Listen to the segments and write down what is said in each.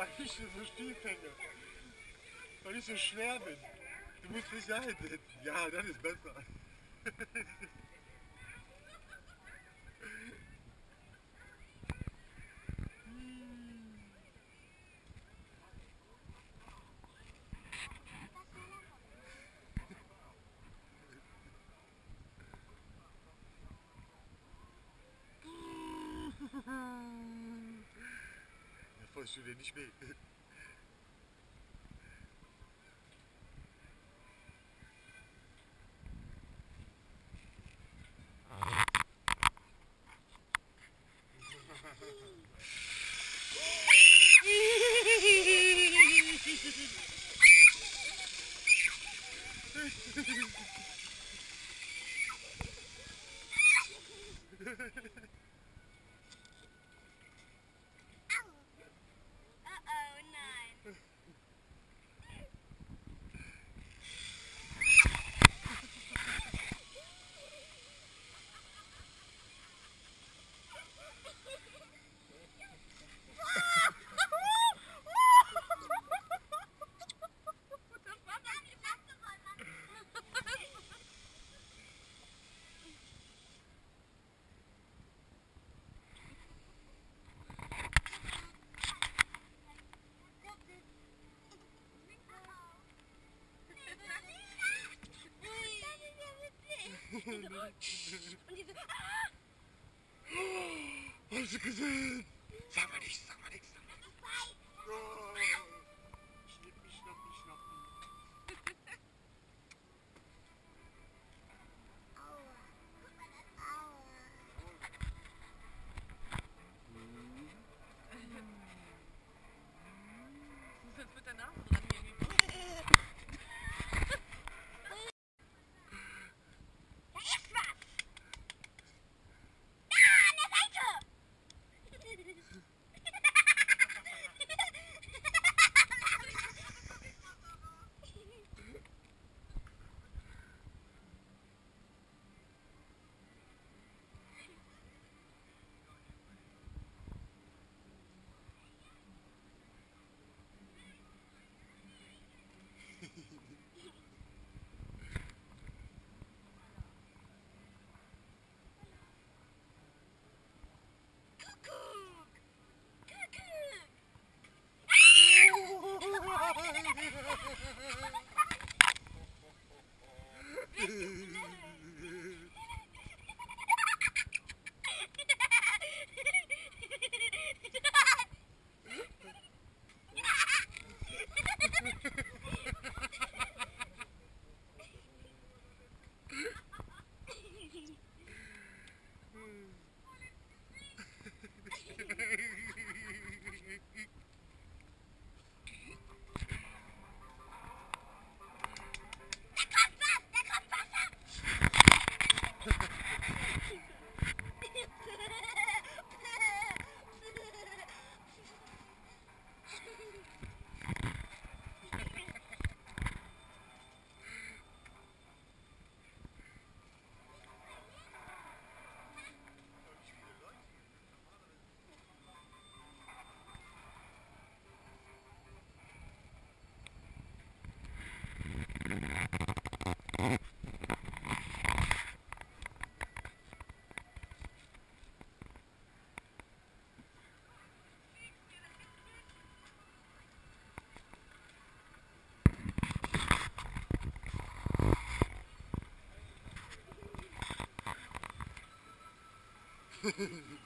Weil ich so stief hänge. Weil ich so schwer bin. Du musst mich einsetzen. Ja, das ist besser. Ja, voll Und diese. Ah! Oh, Hast du gesehen? Sag mal nichts, Hehehehe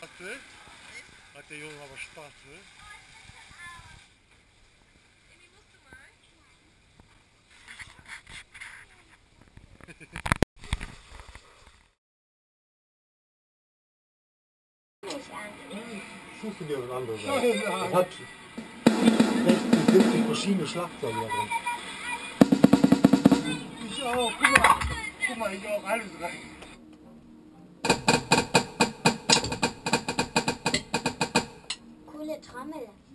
Hast du? Hat der Junge aber Spaß, ne? Du dir was anderes. Es hat 60, 70 verschiedene Schlagzeuge da drin. Ich auch, guck mal. Guck mal, ich auch alles rein. 长没了。